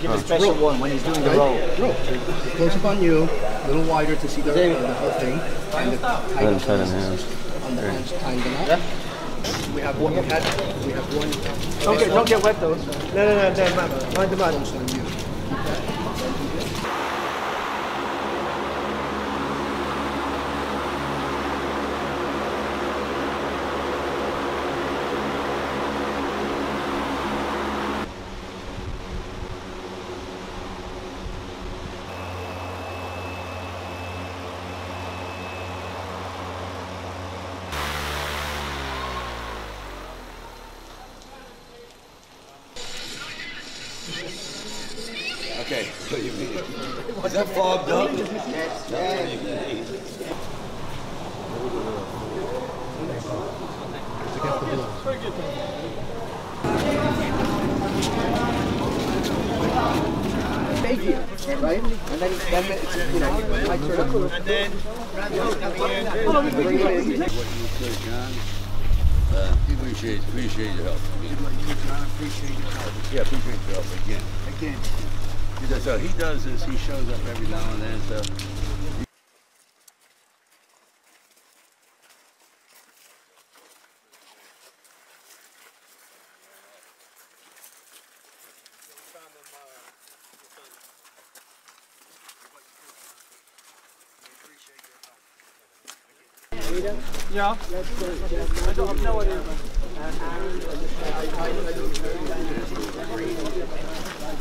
Give a special one when he's doing the roll. Roll. Close up on you, a little wider to see the, the whole thing, and the tight Let him tight on hands. on the hands, tying them up. We have one. We had. We have one. Don't get, don't get wet though. No, no, no, no, man. Mind the man. on you. Okay. Is that fogged up? Fake here, right? And then, then it's, you know, I turn up. And then, bring it in. What you could, John. Uh, we appreciate, appreciate your help. Yeah, appreciate your help again. Again. Because, So he does this, he shows up every now and then, so. Yeah. I don't have no idea. The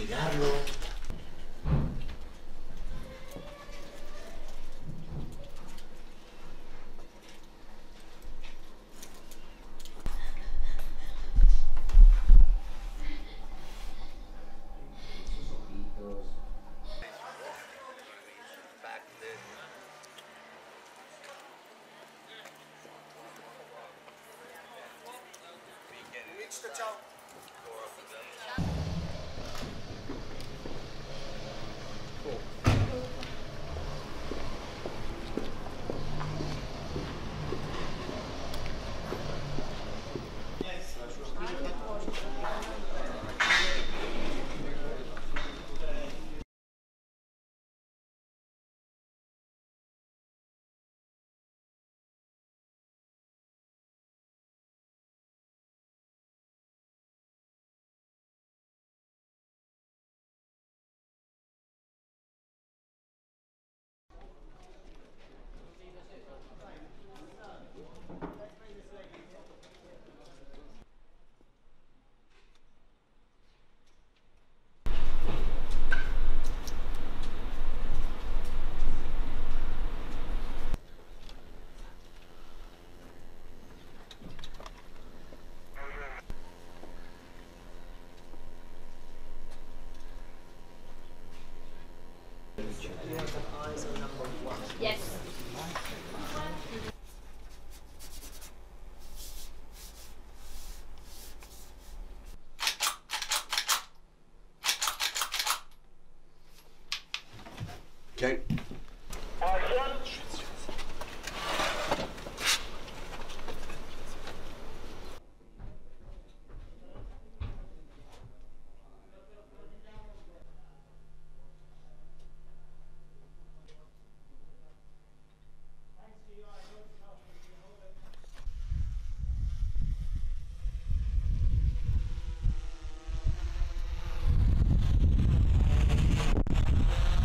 investigarlo,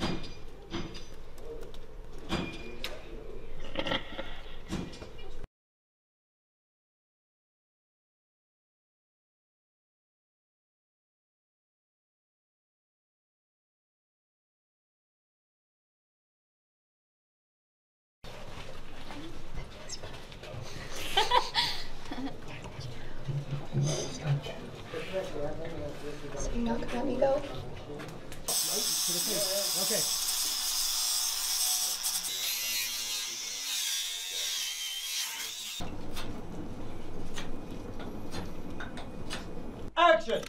Me go. Okay. Action!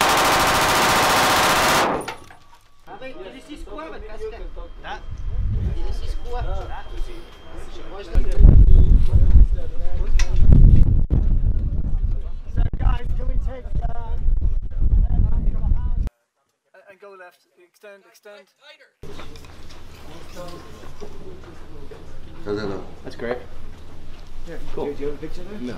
And go left. Extend, extend. No, no, no. That's great. Yeah, Cool. Do you have a picture there? No.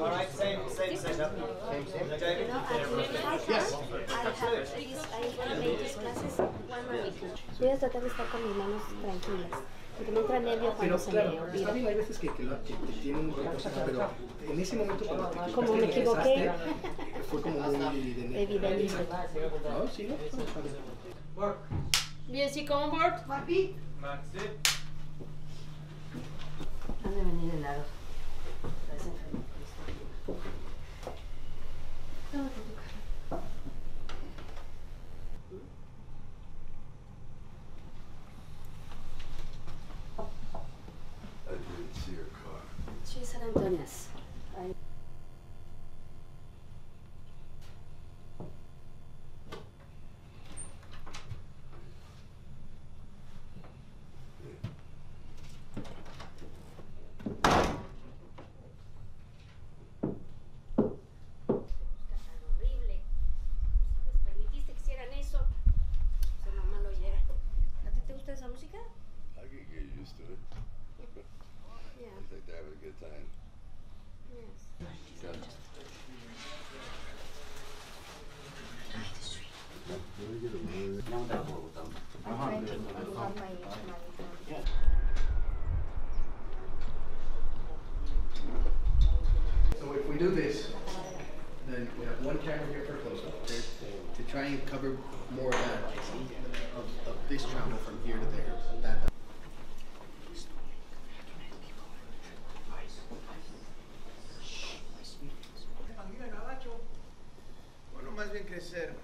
Alright, same, same setup. Same, same. David? Yes. Voy a tratar de estar con mis manos tranquilas. Porque me entra nervio Pero cuando se claro, me olvida. bien, hay veces que, que, lo- que te tienen un propósito, pero en ese momento cuando te Como me equivocaste, equivoqué. fue como muy de Evidente. No, sí, no, está bien. Sí, come on board. Han de venir helados. Esa música? I can get used to it. Yeah. I think they're having a good time. Yes. Yeah. So if we do this, then we have one camera here for close-up. To try and cover more of that, of, of this travel from here to there, that. Bueno, más bien crecer.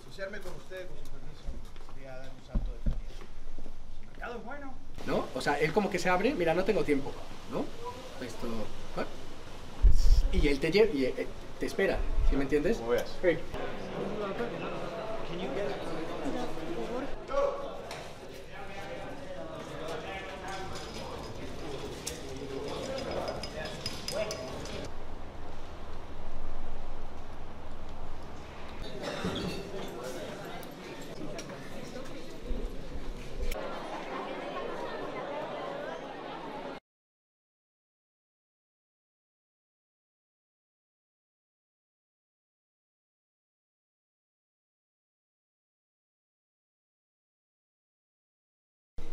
Asociarme con usted, con su permiso, sería dar un salto de calidad. El mercado es bueno. ¿No? O sea, él como que se abre, mira, no tengo tiempo, ¿no? Esto, ¿ah? Y él te lleva, y eh, te espera, ¿sí me entiendes? Sí.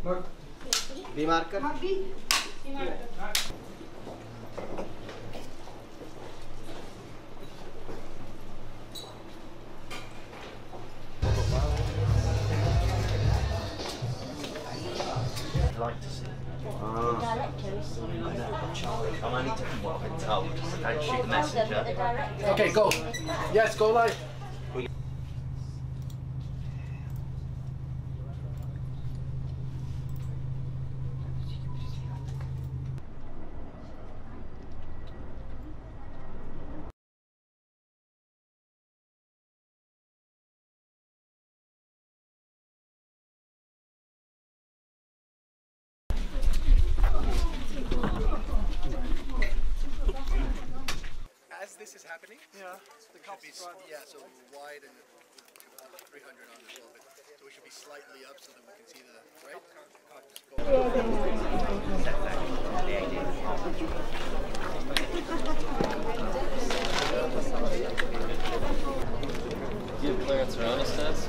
B marker. Garlic toast. I might need to come up and tell, just don't shoot the messenger. Okay, go. Yes, go live. Is yeah, so wide and uh, 300 on as well. But, so we should be slightly up so that we can see the right. Do you have around us, Tess?